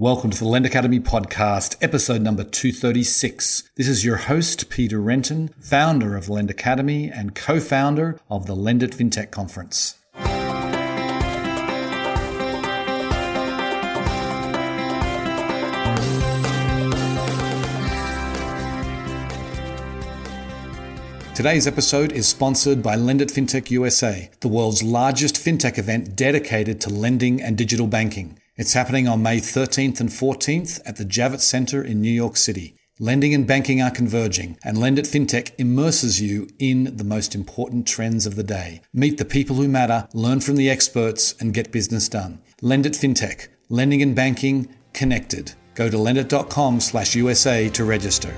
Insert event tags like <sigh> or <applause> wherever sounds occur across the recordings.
Welcome to the Lend Academy podcast, episode number 236. This is your host, Peter Renton, founder of Lend Academy and co founder of the LendIt FinTech Conference. Today's episode is sponsored by LendIt FinTech USA, the world's largest fintech event dedicated to lending and digital banking. It's happening on May 13th and 14th at the Javits Center in New York City. Lending and banking are converging, and LendIt FinTech immerses you in the most important trends of the day. Meet the people who matter, learn from the experts, and get business done. LendIt FinTech, lending and banking connected. Go to lendit.com slash USA to register.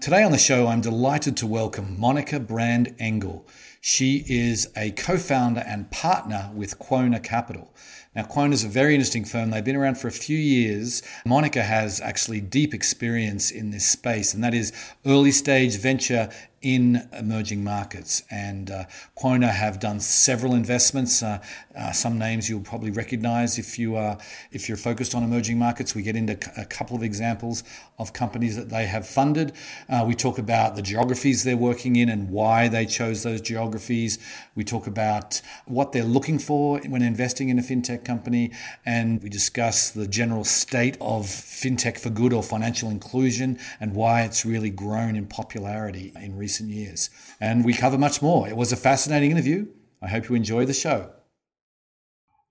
Today on the show, I'm delighted to welcome Monica Brand Engel. She is a co founder and partner with Quona Capital. Now, Quona is a very interesting firm. They've been around for a few years. Monica has actually deep experience in this space, and that is early stage venture in emerging markets. And uh, Quona have done several investments. Uh, uh, some names you'll probably recognize if you are if you're focused on emerging markets. We get into a couple of examples of companies that they have funded. Uh, we talk about the geographies they're working in and why they chose those geographies. We talk about what they're looking for when investing in a fintech company, and we discuss the general state of fintech for good or financial inclusion and why it's really grown in popularity in recent recent years. And we cover much more. It was a fascinating interview. I hope you enjoy the show.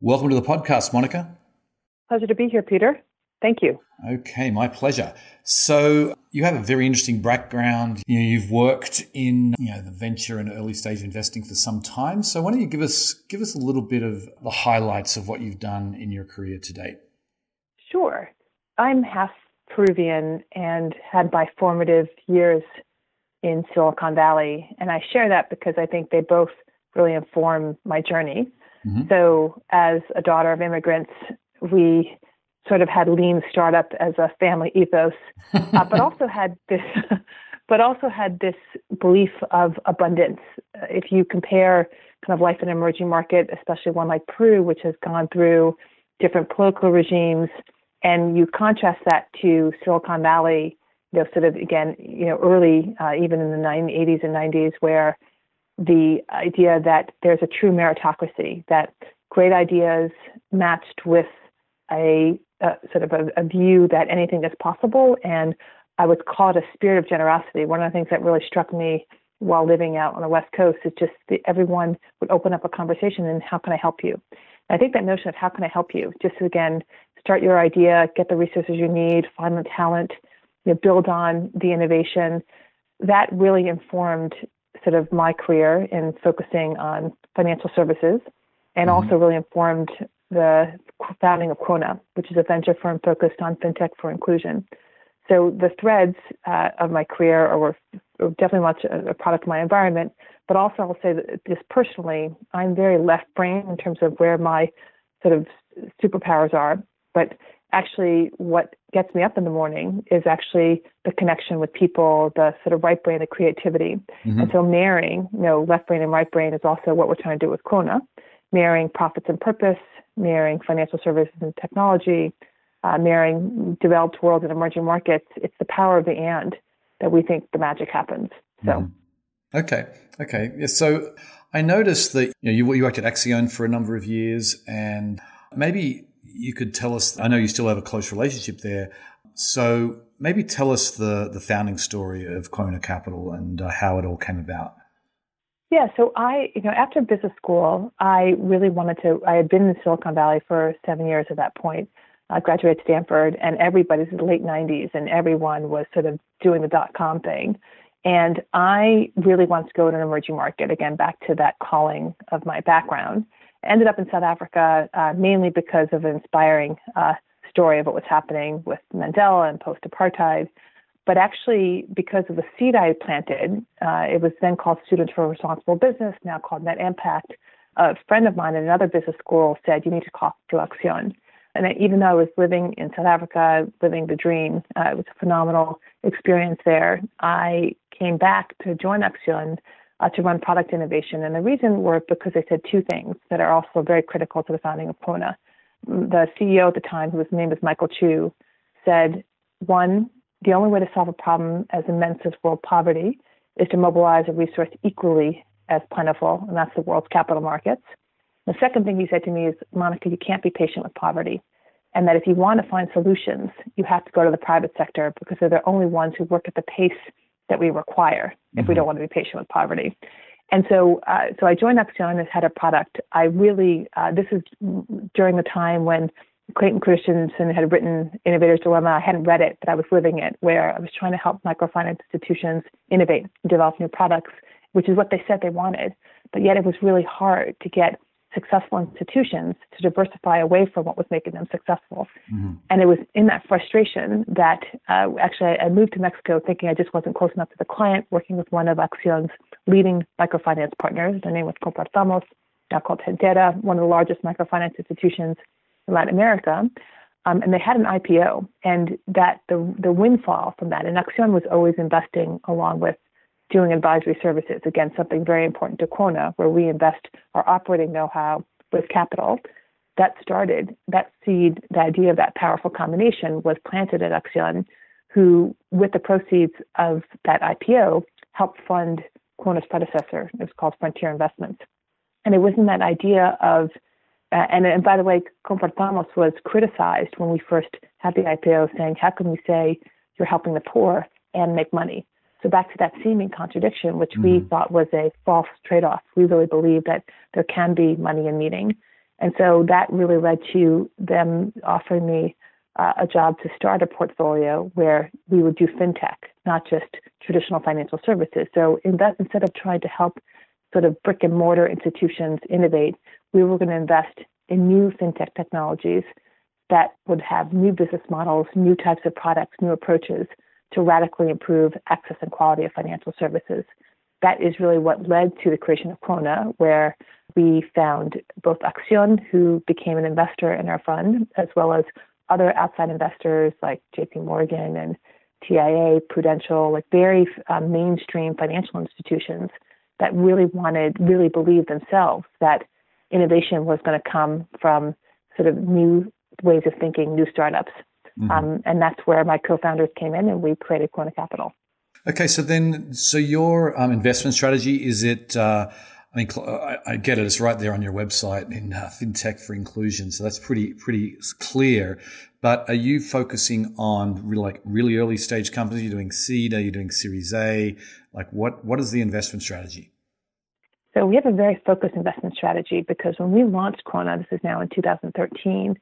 Welcome to the podcast, Monica. Pleasure to be here, Peter. Thank you. Okay, my pleasure. So you have a very interesting background. You know, you've worked in you know the venture and early stage investing for some time. So why don't you give us give us a little bit of the highlights of what you've done in your career to date? Sure. I'm half Peruvian and had my formative years in Silicon Valley. And I share that because I think they both really inform my journey. Mm-hmm. So, as a daughter of immigrants, we sort of had lean startup as a family ethos, uh, but <laughs> also had this, <laughs> but also had this belief of abundance. If you compare kind of life in an emerging market, especially one like Peru, which has gone through different political regimes, and you contrast that to Silicon Valley, know, sort of again, you know, early, uh, even in the 80s and 90s, where the idea that there's a true meritocracy, that great ideas matched with a, a sort of a, a, view that anything is possible, and I would call it a spirit of generosity. One of the things that really struck me while living out on the West Coast is just that everyone would open up a conversation and how can I help you? I think that notion of how can I help you, just again, start your idea, get the resources you need, find the talent, you know, build on the innovation. That really informed sort of my career in focusing on financial services and mm-hmm. also really informed the founding of Quona, which is a venture firm focused on fintech for inclusion. So the threads uh, of my career are, definitely much a, a, product of my environment, but also I'll say that just personally, I'm very left brain in terms of where my sort of superpowers are. But actually what gets me up in the morning is actually the connection with people, the sort of right brain, the creativity. Mm-hmm. And so marrying, you know, left brain and right brain is also what we're trying to do with Quona, marrying profits and purpose, marrying financial services and technology, uh, marrying developed world and emerging markets. It's the power of the and that we think the magic happens. So. Mm-hmm. Okay. Okay. Yeah, so I noticed that you, know, you, you worked at Accion for a number of years and maybe you could tell us, I know you still have a close relationship there. So maybe tell us the, the founding story of Quona Capital and uh, how it all came about. Yeah, so I, you know, after business school, I really wanted to. I had been in Silicon Valley for seven years at that point. I graduated Stanford, and everybody's in the late '90s, and everyone was sort of doing the dot com thing. And I really wanted to go to an emerging market again, back to that calling of my background ended up in South Africa uh, mainly because of an inspiring uh, story of what was happening with Mandela and post apartheid. But actually, because of the seed I planted, uh, it was then called Students for Responsible Business, now called Net Impact. A friend of mine at another business school said, You need to talk to Accion. And even though I was living in South Africa, living the dream, uh, it was a phenomenal experience there. I came back to join Accion uh, to run product innovation. And the reason were because they said two things that are also very critical to the founding of Quona. the CEO at the time, whose name was Michael Chu, said, one, the only way to solve a problem as immense as world poverty is to mobilize a resource equally as plentiful, and that's the world's capital markets. The second thing he said to me is, Monica, you can't be patient with poverty. And that if you want to find solutions, you have to go to the private sector because they're the only ones who work at the pace that we require if mm-hmm. we don't want to be patient with poverty. And so, uh, so I joined Accion as head of product. I really, uh, this is during the time when Clayton Christensen had written Innovator's Dilemma. I hadn't read it, but I was living it, where I was trying to help microfinance institutions innovate, develop new products, which is what they said they wanted. But yet it was really hard to get successful institutions to diversify away from what was making them successful. Mm-hmm. And it was in that frustration that uh, actually I moved to Mexico thinking I just wasn't close enough to the client, working with one of Accion's leading microfinance partners. Their name was Compartamos, now called Gentera, one of the largest microfinance institutions in Latin America. Um, and they had an IPO, and that the the windfall from that, and Accion was always investing along with doing advisory services. Again, something very important to Quona, where we invest our operating know-how with capital. That started that seed, the idea of that powerful combination was planted at Accion, who, with the proceeds of that IPO, helped fund Quona's predecessor. It was called Frontier Investments, and it was in that idea of uh, and, and by the way, Compartamos was criticized when we first had the IPO, saying, "How can we say you're helping the poor and make money?" So back to that seeming contradiction, which mm-hmm. we thought was a false trade-off. We really believe that there can be money in meaning, and so that really led to them offering me uh, a job to start a portfolio where we would do fintech, not just traditional financial services. So in that, instead of trying to help sort of brick and mortar institutions innovate, we were going to invest in new fintech technologies that would have new business models, new types of products, new approaches to radically improve access and quality of financial services. That is really what led to the creation of Quona, where we found both Accion, who became an investor in our fund, as well as other outside investors like JP Morgan and TIAA, Prudential, like very um, mainstream financial institutions that really wanted, really believed themselves that innovation was going to come from sort of new ways of thinking, new startups. Mm-hmm. Um, and that's where my co-founders came in and we created Quona Capital. Okay, so then, so your um, investment strategy is it? Uh, I mean, I get it; it's right there on your website in uh, FinTech for Inclusion, so that's pretty pretty clear. But are you focusing on really, like really early stage companies? You're doing seed? Are you doing Series A? Like, what what is the investment strategy? So we have a very focused investment strategy because when we launched Quona, this is now in 2013,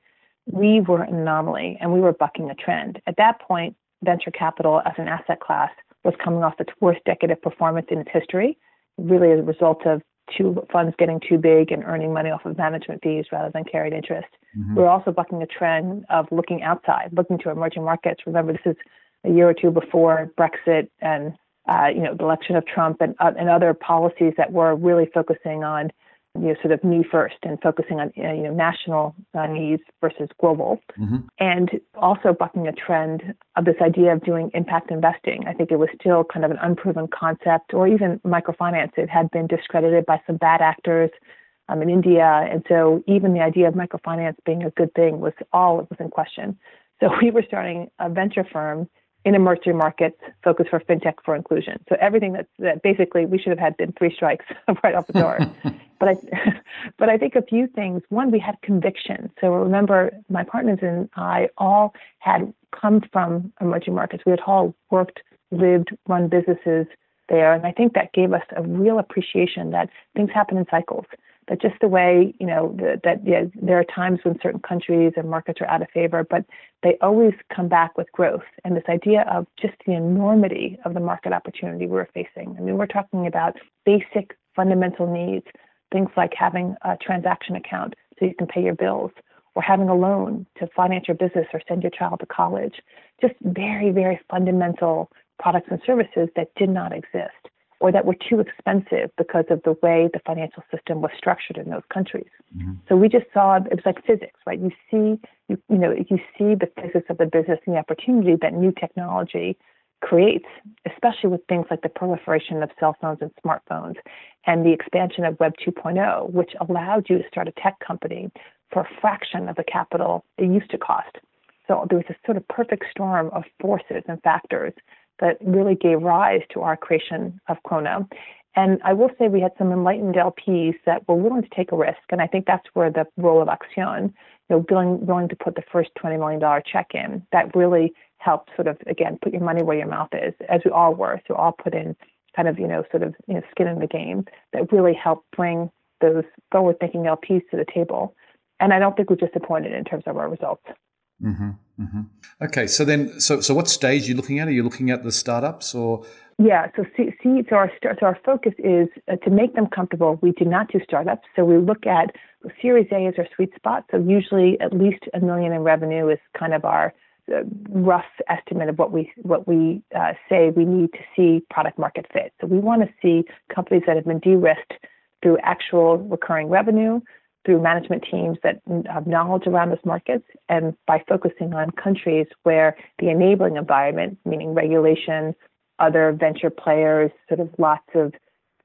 we were an anomaly and we were bucking a trend. At that point, venture capital as an asset class was coming off its worst decade of performance in its history, really as a result of two funds getting too big and earning money off of management fees rather than carried interest. Mm-hmm. We we're also bucking a trend of looking outside, looking to emerging markets. Remember, this is a year or two before Brexit and uh, you know, the election of Trump and, uh, and other policies that were really focusing on, you know, sort of me first and focusing on, uh, you know, national uh, needs versus global. Mm-hmm. And also bucking a trend of this idea of doing impact investing. I think it was still kind of an unproven concept, or even microfinance. It had been discredited by some bad actors um, in India. And so even the idea of microfinance being a good thing was all was in question. So <laughs> we were starting a venture firm in emerging markets focus for fintech for inclusion. So everything that, that basically we should have had been three strikes <laughs> right off the door. <laughs> but I, <laughs> but I think a few things. One, we had conviction. So remember, my partners and I all had come from emerging markets. We had all worked, lived, run businesses there, and I think that gave us a real appreciation that things happen in cycles that just the way you know the, that yeah, there are times when certain countries and markets are out of favor, but they always come back with growth. And this idea of just the enormity of the market opportunity we're facing. I mean, we're talking about basic fundamental needs, things like having a transaction account so you can pay your bills, or having a loan to finance your business or send your child to college. Just very, very fundamental products and services that did not exist or that were too expensive because of the way the financial system was structured in those countries. Mm-hmm. So we just saw it was like physics, right? You see, you, you know, you see the physics of the business and the opportunity that new technology creates, especially with things like the proliferation of cell phones and smartphones and the expansion of Web 2.0, which allowed you to start a tech company for a fraction of the capital it used to cost. So there was a sort of perfect storm of forces and factors that really gave rise to our creation of Quona. And I will say we had some enlightened LPs that were willing to take a risk. And I think that's where the role of Accion, you know, willing, willing to put the first $20 million check in, that really helped sort of, again, put your money where your mouth is, as we all were. So all put in kind of, you know, sort of you know, skin in the game that really helped bring those forward thinking LPs to the table. And I don't think we're disappointed in terms of our results. Mm-hmm, mm-hmm. Okay, so then, so so what stage are you looking at? Are you looking at the startups or? Yeah, so see, see so our so our focus is uh, to make them comfortable. We do not do startups, so we look at Series A as our sweet spot. So usually, at least a million in revenue is kind of our uh, rough estimate of what we what we uh, say we need to see product market fit. So we want to see companies that have been de-risked through actual recurring revenue, through management teams that have knowledge around those markets, and by focusing on countries where the enabling environment, meaning regulation, other venture players, sort of lots of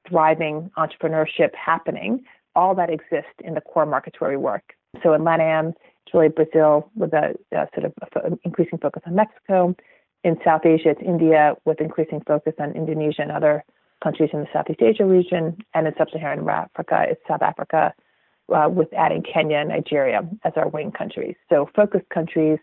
thriving entrepreneurship happening, all that exists in the core markets where we work. So in LATAM, really Brazil with a, a sort of increasing focus on Mexico. In South Asia, it's India with increasing focus on Indonesia and other countries in the Southeast Asia region. And in Sub-Saharan Africa, it's South Africa uh, with adding Kenya and Nigeria as our wing countries. So focused countries,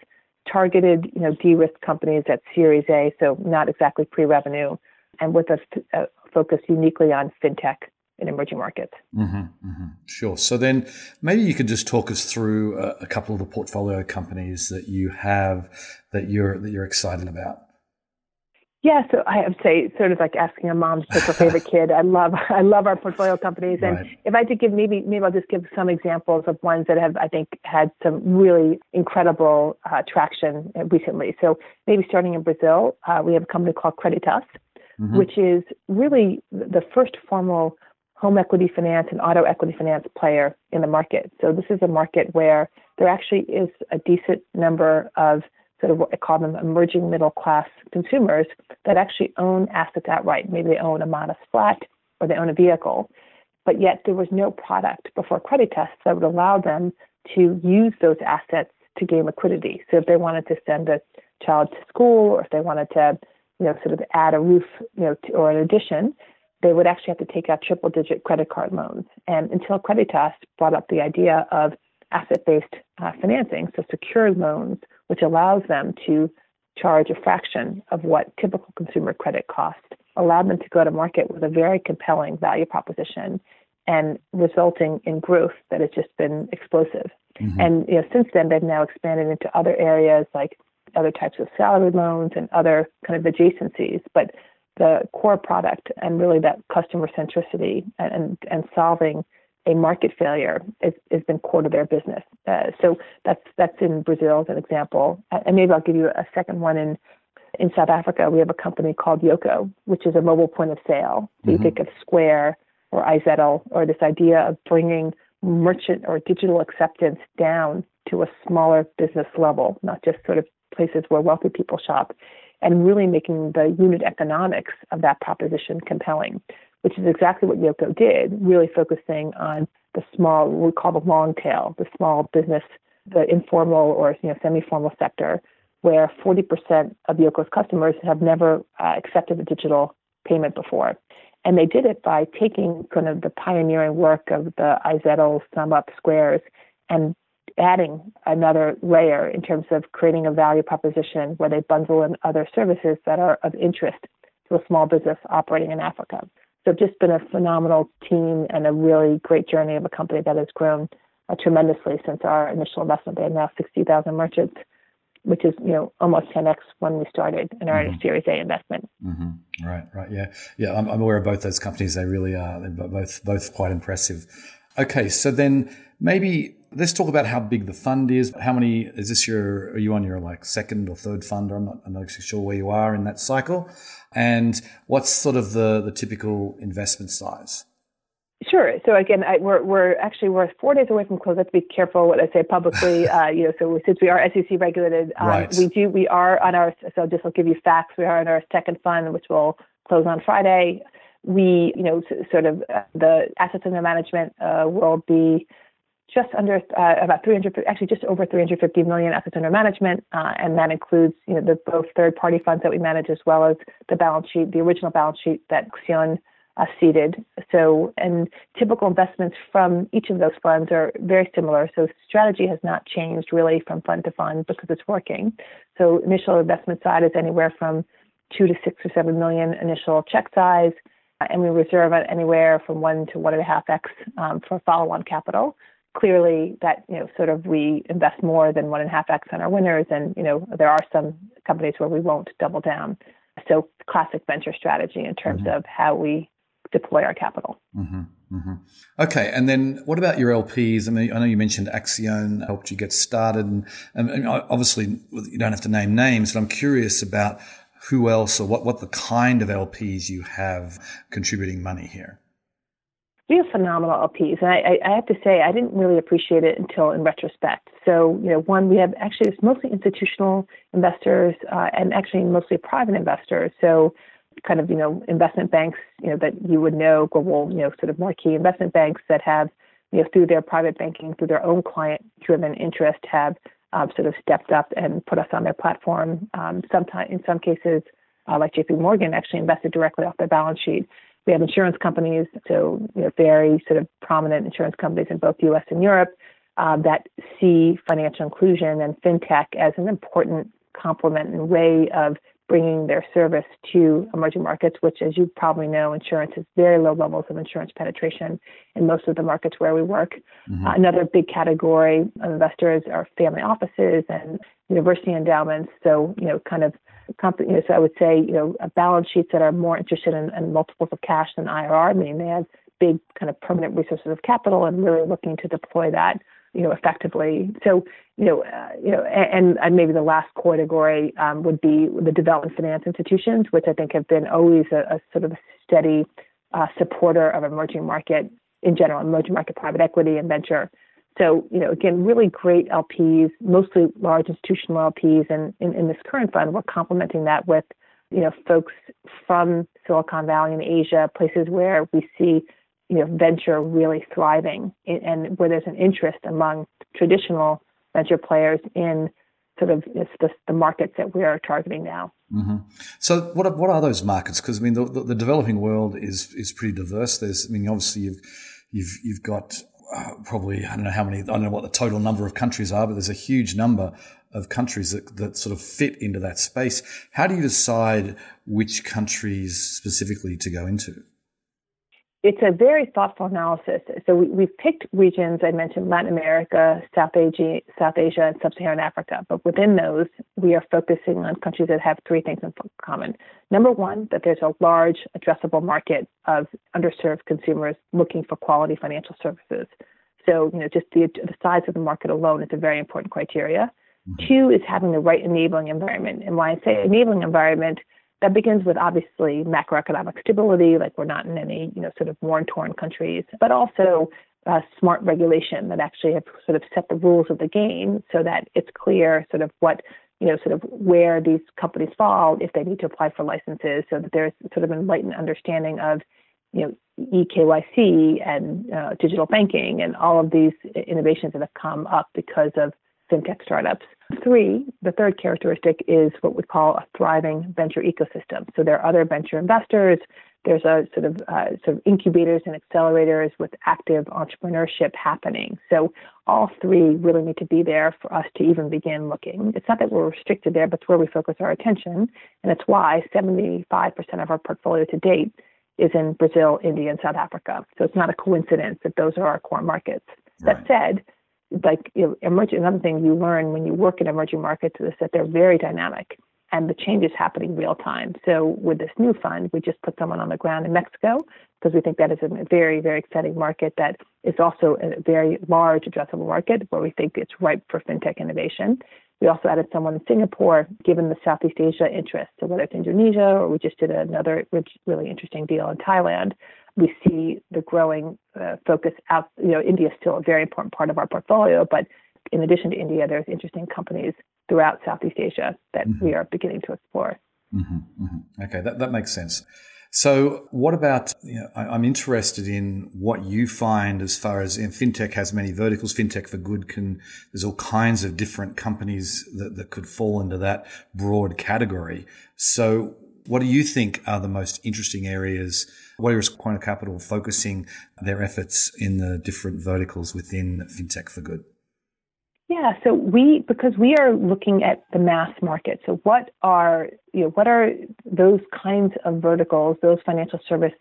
targeted, you know, de-risk companies at Series A, so not exactly pre-revenue, and with a, a focus uniquely on fintech in emerging markets. Mm-hmm, mm-hmm. Sure. So then maybe you could just talk us through a, a, couple of the portfolio companies that you have that you're that you're excited about. Yeah, so I would say sort of like asking a mom to pick her favorite kid. I love I love our portfolio companies, and right. if I could give maybe maybe I'll just give some examples of ones that have I think had some really incredible uh, traction recently. So maybe starting in Brazil, uh, we have a company called Creditas, mm-hmm. which is really the first formal home equity finance and auto equity finance player in the market. So this is a market where there actually is a decent number of sort of what I call them emerging middle class consumers that actually own assets outright. Maybe they own a modest flat or they own a vehicle, but yet there was no product before Creditas that would allow them to use those assets to gain liquidity. So if they wanted to send a child to school or if they wanted to, you know, sort of add a roof, you know, to, or an addition, they would actually have to take out triple digit credit card loans. And until Creditas brought up the idea of asset based uh, financing, so secured loans, which allows them to charge a fraction of what typical consumer credit cost, allowed them to go to market with a very compelling value proposition and resulting in growth that has just been explosive. Mm-hmm. And you know, since then, they've now expanded into other areas like other types of salary loans and other kind of adjacencies. But the core product and really that customer centricity and, and, and solving a market failure has, has been core to their business. Uh, so that's that's in Brazil as an example. Uh, and maybe I'll give you a second one in in South Africa. We have a company called Yoco, which is a mobile point of sale. So mm-hmm. you think of Square or iZettle or this idea of bringing merchant or digital acceptance down to a smaller business level, not just sort of places where wealthy people shop, and really making the unit economics of that proposition compelling which is exactly what Yoco did, really focusing on the small, what we call the long tail, the small business, the informal or you know semi-formal sector, where 40% of Yoco's customers have never uh, accepted a digital payment before. And they did it by taking kind of the pioneering work of the iZettle, SumUp, Squares, and adding another layer in terms of creating a value proposition where they bundle in other services that are of interest to a small business operating in Africa. So just been a phenomenal team and a really great journey of a company that has grown uh, tremendously since our initial investment. They have now 60,000 merchants, which is you know almost 10x when we started in our mm-hmm. Series A investment. Mm-hmm. Right, right, yeah, yeah. I'm, I'm, aware of both those companies. They really are. They're both both quite impressive. Okay, so then maybe let's talk about how big the fund is. How many is this your, are you on your like second or third fund? I'm not, I'm not actually sure where you are in that cycle. And what's sort of the, the typical investment size? Sure. So again, I, we're we're actually we're four days away from close. Let's be careful what I say publicly. <laughs> Uh, you know, so since we are SEC regulated, um, right. we do we are on our. So just I'll give you facts. We are on our second fund, which will close on Friday. We, you know, sort of uh, the assets under management uh, will be just under uh, about 300, actually just over 350 million assets under management, uh, and that includes you know the both third-party funds that we manage as well as the balance sheet, the original balance sheet that Accion uh, seeded. So, and typical investments from each of those funds are very similar. So, strategy has not changed really from fund to fund because it's working. So, initial investment side is anywhere from two to six or seven million initial check size, and we reserve anywhere from one to one and a half x um, for follow-on capital. Clearly, that you know, sort of we invest more than one and a half x on our winners, and you know, there are some companies where we won't double down. So, classic venture strategy in terms mm-hmm. of how we deploy our capital. Mm-hmm, mm-hmm. Okay, and then what about your LPs? I mean, I know you mentioned Accion helped you get started, and, and obviously you don't have to name names, but I'm curious about who else or what, what the kind of LPs you have contributing money here. We have phenomenal LPs, and I, I, have to say I didn't really appreciate it until in retrospect. So, you know, one we have actually it's mostly institutional investors uh, and actually mostly private investors. So, kind of you know investment banks, you know that you would know global, you know, sort of marquee investment banks that have, you know, through their private banking, through their own client-driven interest, have um, sort of stepped up and put us on their platform. Um, sometimes, in some cases, uh, like J.P. Morgan, actually invested directly off their balance sheet. We have insurance companies, so you know, very sort of prominent insurance companies in both the U.S. and Europe uh, that see financial inclusion and fintech as an important complement and way of bringing their service to emerging markets, which, as you probably know, insurance has very low levels of insurance penetration in most of the markets where we work. Mm-hmm. Uh, another big category of investors are family offices and university endowments. So, you know, kind of company, you know, so I would say, you know, balance sheets that are more interested in, in multiples of cash than IRR, meaning they have big kind of permanent resources of capital and really looking to deploy that you know, effectively. So, you know, uh, you know, and, and maybe the last category um, would be the development finance institutions, which I think have been always a, a sort of a steady uh, supporter of emerging market in general, emerging market private equity and venture. So, you know, again, really great LPs, mostly large institutional LPs, and in, in this current fund, we're complementing that with, you know, folks from Silicon Valley and Asia, places where we see you know venture really thriving and where there's an interest among traditional venture players in sort of the, the markets that we are targeting now. Mm-hmm. So, what are, what are those markets? Because I mean, the, the, developing world is is pretty diverse. There's, I mean, obviously you've you've you've got uh, probably I don't know how many I don't know what the total number of countries are, but there's a huge number of countries that, that sort of fit into that space. How do you decide which countries specifically to go into? It's a very thoughtful analysis. So we, have picked regions. I mentioned Latin America, South Asia, South Asia, and Sub-Saharan Africa. But within those, we are focusing on countries that have three things in common. Number one, that there's a large addressable market of underserved consumers looking for quality financial services. So you know, just the, the size of the market alone is a very important criteria. Mm-hmm. Two is having the right enabling environment. And when I say enabling environment, that begins with obviously macroeconomic stability, like we're not in any, you know, sort of war torn countries, but also uh, smart regulation that actually have sort of set the rules of the game so that it's clear sort of what, you know, sort of where these companies fall if they need to apply for licenses so that there's sort of enlightened understanding of, you know, eKYC and uh, digital banking and all of these innovations that have come up because of fintech startups. Three, the third characteristic is what we call a thriving venture ecosystem. So there are other venture investors. There's a sort of uh, sort of incubators and accelerators with active entrepreneurship happening. So all three really need to be there for us to even begin looking. It's not that we're restricted there, but it's where we focus our attention, and it's why 75% of our portfolio to date is in Brazil, India, and South Africa. So it's not a coincidence that those are our core markets. Right. That said, like you know, emerging another thing you learn when you work in emerging markets is that they're very dynamic and the change is happening real time. So with this new fund, we just put someone on the ground in Mexico because we think that is a very, very exciting market that is also a very large addressable market where we think it's ripe for fintech innovation. We also added someone in Singapore, given the Southeast Asia interest. So whether it's Indonesia or we just did another really interesting deal in Thailand, we see the growing uh, focus out. You know, India is still a very important part of our portfolio, but in addition to India, there's interesting companies throughout Southeast Asia that mm-hmm. we are beginning to explore. Mm-hmm, mm-hmm. Okay, that, that makes sense. So, what about? You know, I, am interested in what you find as far as you know, fintech has many verticals. Fintech for good can there's all kinds of different companies that, that could fall into that broad category. So, what do you think are the most interesting areas? Where is Quona Capital focusing their efforts in the different verticals within fintech for good? Yeah, so we because we are looking at the mass market. So what are you know what are those kinds of verticals, those financial service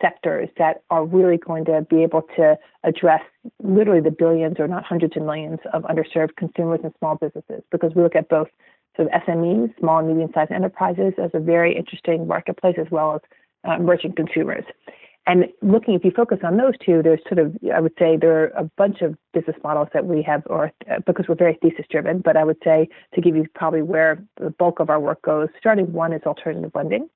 sectors that are really going to be able to address literally the billions or not hundreds of millions of underserved consumers and small businesses because we look at both sort of SMEs, small and medium sized enterprises as a very interesting marketplace as well as uh, merchant consumers. And looking, if you focus on those two, there's sort of, I would say, there are a bunch of business models that we have, or uh, because we're very thesis driven. But I would say to give you probably where the bulk of our work goes, starting one is alternative lending.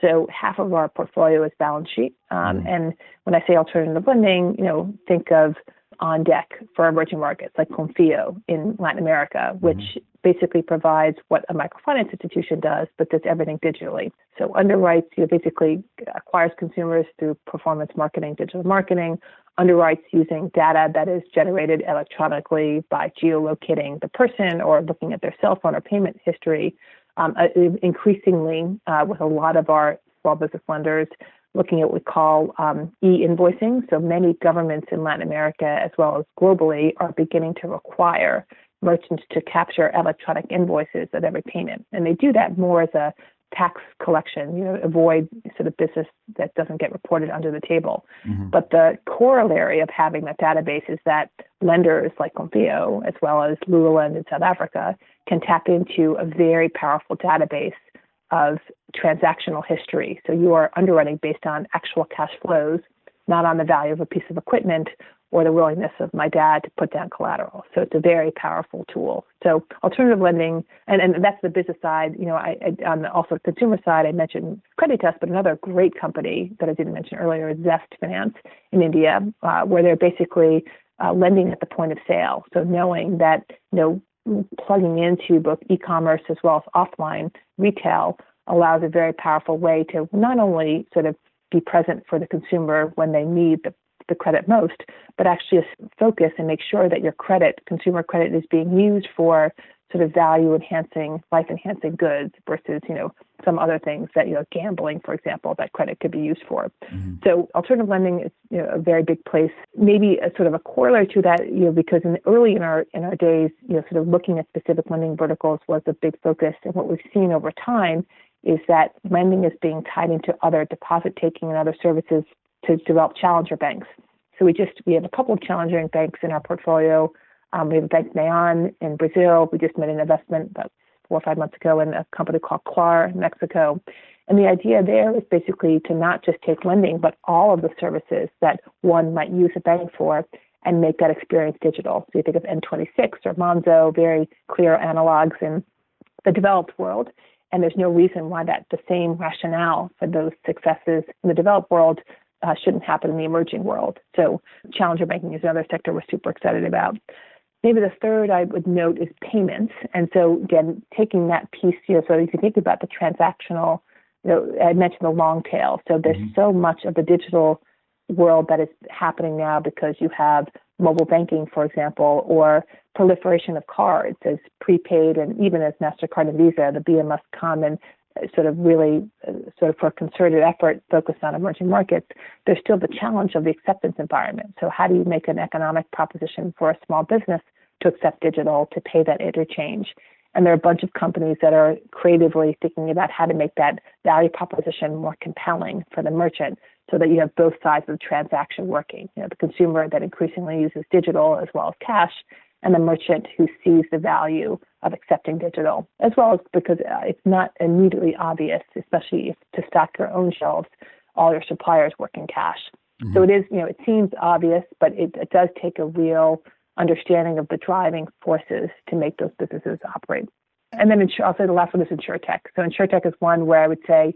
So half of our portfolio is balance sheet. Um, mm And when I say alternative lending, you know, think of OnDeck for emerging markets like Konfio in Latin America, which mm-hmm. basically provides what a microfinance institution does, but does everything digitally. So underwrites, you know, basically acquires consumers through performance marketing, digital marketing, underwrites using data that is generated electronically by geolocating the person or looking at their cell phone or payment history. Um, uh, increasingly, uh, with a lot of our small business lenders, looking at what we call um, e-invoicing. So many governments in Latin America, as well as globally, are beginning to require merchants to capture electronic invoices at every payment. And they do that more as a tax collection, you know, avoid sort of business that doesn't get reported under the table. Mm-hmm. But the corollary of having that database is that lenders like Konfio, as well as Lulalend in South Africa, can tap into a very powerful database of transactional history. So you are underwriting based on actual cash flows, not on the value of a piece of equipment or the willingness of my dad to put down collateral. So it's a very powerful tool. So alternative lending, and, and that's the business side. You know, I, I on the also consumer side, I mentioned Creditas, but another great company that I didn't mention earlier is Zest Finance in India, uh, where they're basically uh, lending at the point of sale. So knowing that you know plugging into both e-commerce as well as offline retail allows a very powerful way to not only sort of be present for the consumer when they need the, the credit most, but actually focus and make sure that your credit, consumer credit, is being used for sort of value enhancing, life enhancing goods versus, you know, some other things that, you know, gambling, for example, that credit could be used for. Mm-hmm. So alternative lending is you know, a very big place. Maybe a sort of a corollary to that, you know, because in the early in our in our days, you know, sort of looking at specific lending verticals was a big focus. And what we've seen over time is that lending is being tied into other deposit taking and other services to develop challenger banks. So we just we have a couple of challenger banks in our portfolio. Um, we have a Bank Neon in Brazil. We just made an investment about four or five months ago in a company called Klar in Mexico. And the idea there is basically to not just take lending, but all of the services that one might use a bank for and make that experience digital. So you think of N26 or Monzo, very clear analogs in the developed world. And there's no reason why that the same rationale for those successes in the developed world uh, shouldn't happen in the emerging world. So challenger banking is another sector we're super excited about. Maybe the third I would note is payments. And so again, taking that piece, you know, so if you think about the transactional, you know, I mentioned the long tail. So there's mm-hmm. so much of the digital world that is happening now because you have mobile banking, for example, or proliferation of cards as prepaid and even as MasterCard and Visa, the BMS common uh, sort of really uh, sort of for a concerted effort focused on emerging markets, there's still the challenge of the acceptance environment. So how do you make an economic proposition for a small business to accept digital, to pay that interchange? And there are a bunch of companies that are creatively thinking about how to make that value proposition more compelling for the merchant so that you have both sides of the transaction working. You know, the consumer that increasingly uses digital as well as cash, and the merchant who sees the value of accepting digital, as well as because uh, it's not immediately obvious, especially if to stock your own shelves, all your suppliers work in cash. Mm-hmm. So it is, you know, it seems obvious, but it, it does take a real understanding of the driving forces to make those businesses operate. And then insure, I'll say the last one is insurtech. So insurtech is one where I would say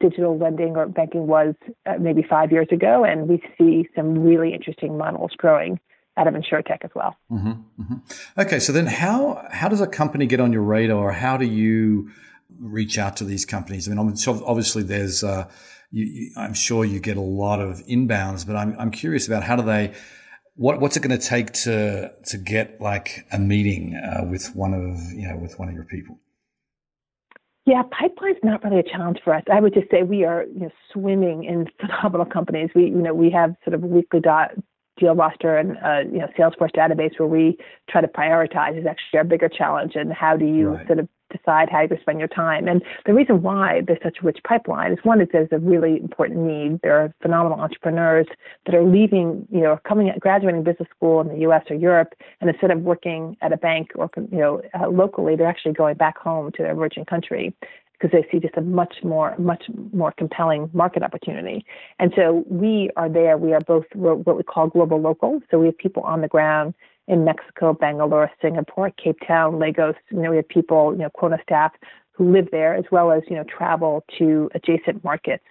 digital lending or banking was uh, maybe five years ago, and we see some really interesting models growing out of insurtech as well. Mm-hmm, mm-hmm. Okay, so then how how does a company get on your radar? Or how do you reach out to these companies? I mean, obviously there's, uh, you, I'm sure you get a lot of inbounds, but I'm, I'm curious about how do they, what, what's it going to take to, to get like a meeting uh, with one of, you know, with one of your people? Yeah, pipeline's not really a challenge for us. I would just say we are you know, swimming in <laughs> phenomenal companies. We you know we have sort of a weekly dot, deal roster and uh, you know Salesforce database where we try to prioritize is actually our bigger challenge. And how do you right. sort of decide how you're going to spend your time. And the reason why there's such a rich pipeline is one is there's a really important need. There are phenomenal entrepreneurs that are leaving, you know, coming graduating business school in the U.S. or Europe, and instead of working at a bank or you know uh, locally, they're actually going back home to their emerging country because they see just a much more much more compelling market opportunity. And so we are there. We are both what we call global local. So we have people on the ground in Mexico, Bangalore, Singapore, Cape Town, Lagos. You know, we have people, you know, Quona staff who live there, as well as you know travel to adjacent markets.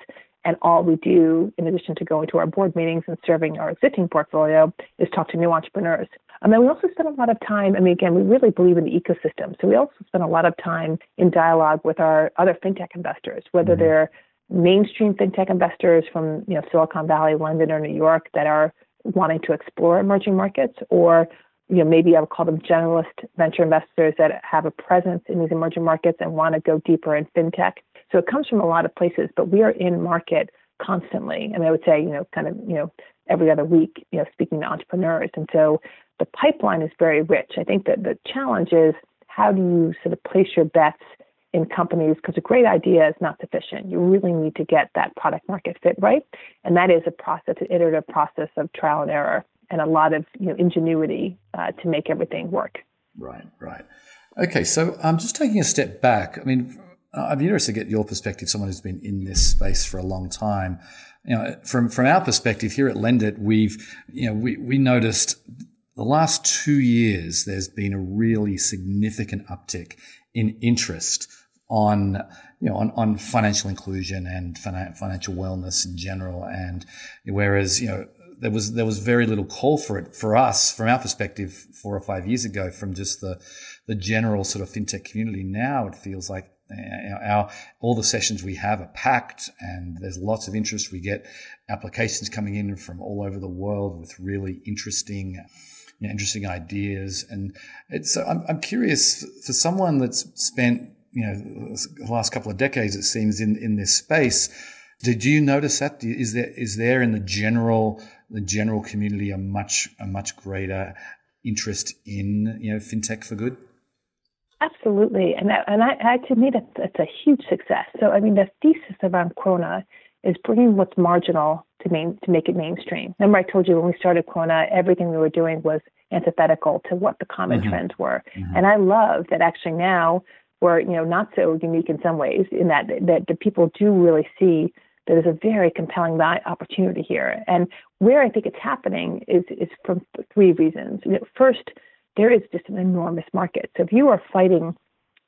And all we do, in addition to going to our board meetings and serving our existing portfolio, is talk to new entrepreneurs. And then we also spend a lot of time. I mean, again, we really believe in the ecosystem, so we also spend a lot of time in dialogue with our other fintech investors, whether mm-hmm. they're mainstream fintech investors from you know Silicon Valley, London, or New York that are wanting to explore emerging markets, or you know, maybe I would call them generalist venture investors that have a presence in these emerging markets and want to go deeper in fintech. So it comes from a lot of places, but we are in market constantly. And I would say, you know, kind of, you know, every other week, you know, speaking to entrepreneurs. And so the pipeline is very rich. I think that the challenge is how do you sort of place your bets in companies because a great idea is not sufficient. You really need to get that product market fit right. And that is a process, an iterative process of trial and error and a lot of you know, ingenuity uh, to make everything work. Right, right. Okay, so I'm um, just taking a step back, I mean, I'd be interested to get your perspective, someone who's been in this space for a long time. You know, from from our perspective here at Lendit, we've you know we we noticed the last two years there's been a really significant uptick in interest on you know on, on financial inclusion and financial wellness in general and whereas you know there was there was very little call for it for us from our perspective four or five years ago from just the the general sort of fintech community. Now it feels like uh, our, our all the sessions we have are packed and there's lots of interest. We get applications coming in from all over the world with really interesting. You know, interesting ideas, and it's. So I'm, I'm curious for someone that's spent, you know, the last couple of decades, it seems, in in this space. Did you notice that? Is there is there in the general the general community a much a much greater interest in you know fintech for good? Absolutely, and that, and I, I, to me that's, that's a huge success. So I mean the thesis around Quona is bringing what's marginal to main to make it mainstream. Remember I told you when we started Quona, everything we were doing was antithetical to what the common mm-hmm. trends were, mm-hmm. and I love that actually now we're you know not so unique in some ways in that that the people do really see there's a very compelling opportunity here. And where I think it's happening is, is for three reasons. First, there is just an enormous market. So if you are fighting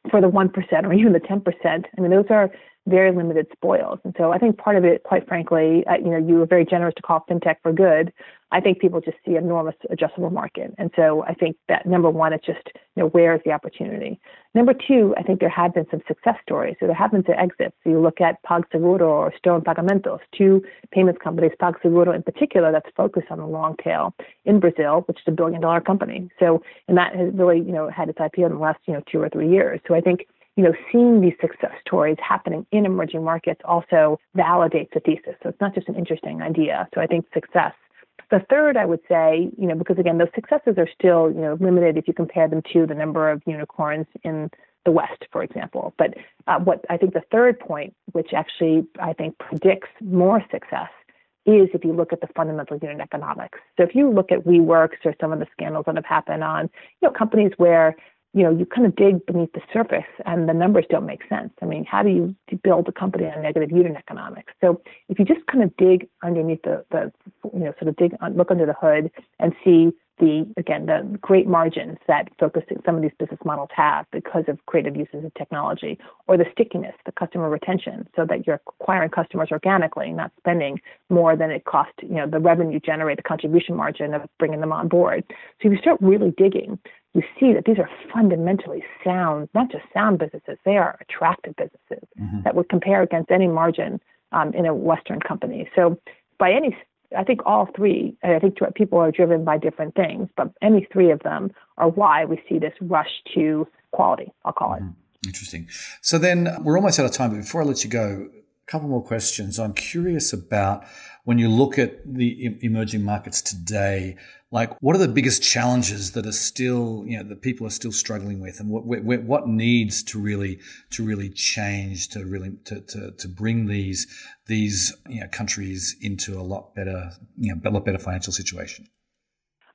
for the 1% or even the 10%, I mean, those are very limited spoils. And so I think part of it, quite frankly, uh, you know, you were very generous to call fintech for good. I think people just see enormous addressable market. And so I think that number one, it's just, you know, where is the opportunity? Number two, I think there have been some success stories. So there have been some exits. So you look at PagSeguro or Stone Pagamentos, two payments companies, PagSeguro in particular, that's focused on the long tail in Brazil, which is a billion dollar company. So, and that has really, you know, had its IPO in the last, you know, two or three years. So I think you know, seeing these success stories happening in emerging markets also validates the thesis. So it's not just an interesting idea. So I think success. The third, I would say, you know, because again, those successes are still, you know, limited if you compare them to the number of unicorns in the West, for example. But uh, what I think the third point, which actually I think predicts more success, is if you look at the fundamental unit economics. So if you look at WeWorks or some of the scandals that have happened on, you know, companies where you know, you kind of dig beneath the surface and the numbers don't make sense. I mean, how do you build a company on negative unit economics? So if you just kind of dig underneath the, the you know, sort of dig, look under the hood and see the again the great margins that focusing some of these business models have because of creative uses of technology or the stickiness the customer retention so that you're acquiring customers organically not spending more than it cost you know the revenue generate the contribution margin of bringing them on board so if you start really digging you see that these are fundamentally sound, not just sound businesses, they are attractive businesses mm-hmm. that would compare against any margin um, in a Western company. So, by any, I think all three, I think people are driven by different things, but any three of them are why we see this rush to quality, I'll call it. Mm-hmm. Interesting. So then we're almost out of time, but before I let you go, couple more questions. I'm curious about when you look at the emerging markets today, like what are the biggest challenges that are still, you know, that people are still struggling with, and what what needs to really to really change to really to to, to bring these these you know, countries into a lot better, you know, a lot better financial situation.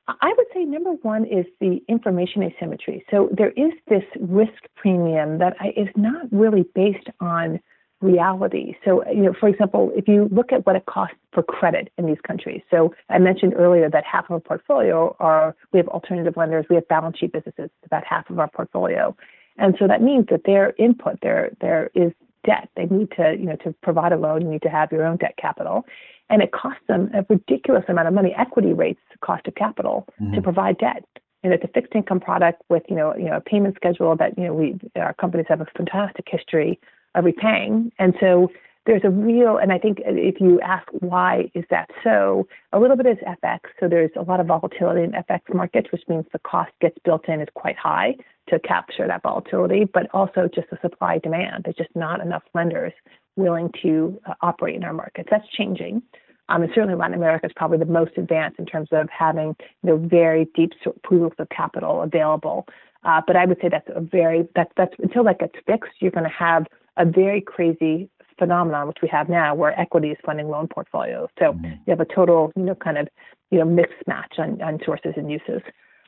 I would say number one is the information asymmetry. So there is this risk premium that is not really based on reality. So, you know, for example, if you look at what it costs for credit in these countries. So I mentioned earlier that half of our portfolio are, we have alternative lenders, we have balance sheet businesses, about half of our portfolio. And so that means that their input, there, there is debt. They need to, you know, to provide a loan, you need to have your own debt capital. And it costs them a ridiculous amount of money, equity rates, cost of capital mm-hmm. to provide debt and it's a fixed income product with you know you know a payment schedule that you know we our companies have a fantastic history repaying. And so there's a real, and I think if you ask why is that so, a little bit is FX. So there's a lot of volatility in FX markets, which means the cost gets built in is quite high to capture that volatility, but also just the supply demand. There's just not enough lenders willing to uh, operate in our markets. That's changing. Um, and certainly Latin America is probably the most advanced in terms of having you know, very deep pools of capital available. Uh, but I would say that's a very that's that's until that gets fixed, you're going to have a very crazy phenomenon, which we have now, where equity is funding loan portfolios. So mm-hmm. you have a total, you know, kind of, you know, mixed match on, on sources and uses.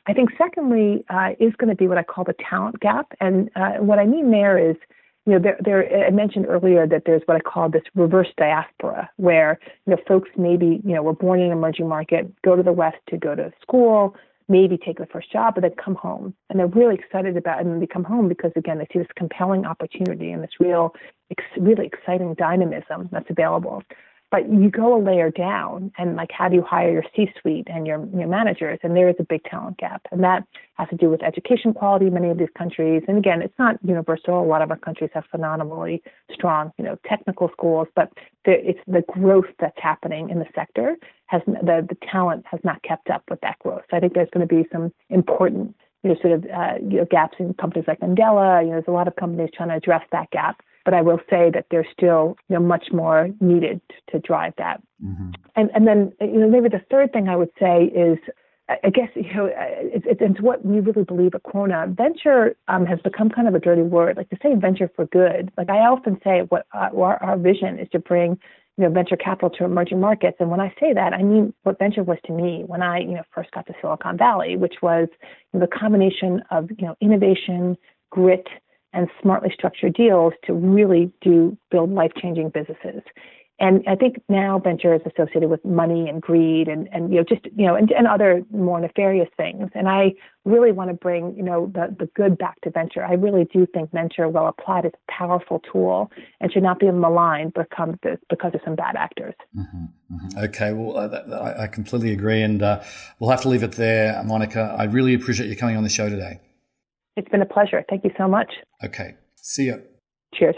I think secondly uh, is going to be what I call the talent gap, and uh, what I mean there is, you know, there, there, I mentioned earlier that there's what I call this reverse diaspora, where you know folks maybe you know were born in an emerging market, go to the West to go to school, maybe take the first job, but then come home. And they're really excited about it. And they come home because, again, they see this compelling opportunity and this real, ex- really exciting dynamism that's available. But you go a layer down, and like, how do you hire your C-suite and your your managers? And there is a big talent gap, and that has to do with education quality. In many of these countries, and again, it's not universal. A lot of our countries have phenomenally strong, you know, technical schools, but the, it's the growth that's happening in the sector has the the talent has not kept up with that growth. So I think there's going to be some important you know, sort of uh, you know, gaps in companies like mandela You know, there's a lot of companies trying to address that gap but I will say that there's still you know much more needed to drive that. Mm-hmm. And and then you know maybe the third thing I would say is I guess you know it's, it's what we really believe at Quona. Venture um, has become kind of a dirty word. Like to say venture for good. Like I often say, what uh, our, our vision is to bring you know venture capital to emerging markets. And when I say that, I mean what venture was to me when I you know first got to Silicon Valley, which was you know, the combination of you know innovation, grit, and smartly structured deals to really do build life changing businesses. And I think now venture is associated with money and greed and, and you know just you know and, and other more nefarious things. And I really want to bring you know the, the good back to venture. I really do think venture, well applied, is a powerful tool and should not be maligned because because of some bad actors. Mm-hmm, mm-hmm. Okay, well uh, I, I, completely agree, and uh, we'll have to leave it there, Monica. I really appreciate you coming on the show today. It's been a pleasure. Thank you so much. Okay. See you. Cheers.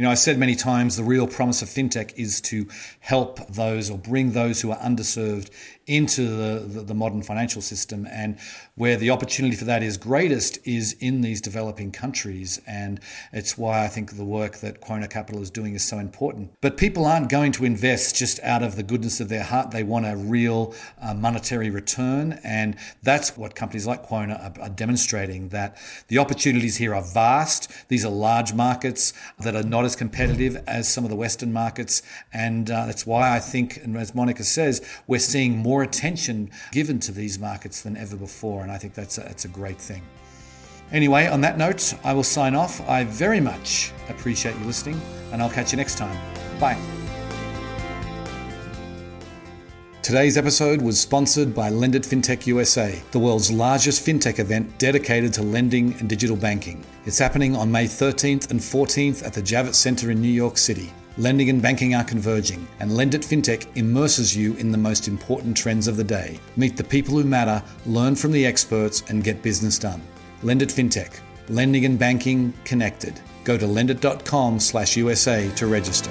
You know, I said many times the real promise of fintech is to help those or bring those who are underserved into the, the, the, modern financial system. And where the opportunity for that is greatest is in these developing countries. And it's why I think the work that Quona Capital is doing is so important. But people aren't going to invest just out of the goodness of their heart. They want a real uh, monetary return. And that's what companies like Quona are, are demonstrating that the opportunities here are vast. These are large markets that are not as competitive as some of the Western markets. And uh, that's why I think, and as Monica says, we're seeing more attention given to these markets than ever before, and I think that's a, that's a great thing. Anyway, on that note, I will sign off. I very much appreciate you listening, and I'll catch you next time. Bye. Today's episode was sponsored by LendIt FinTech USA, the world's largest fintech event dedicated to lending and digital banking. It's happening on May 13th and 14th at the Javits Center in New York City. Lending and banking are converging, and LendIt FinTech immerses you in the most important trends of the day. Meet the people who matter, learn from the experts, and get business done. LendIt FinTech, lending and banking connected. Go to lendit.com/usa to register.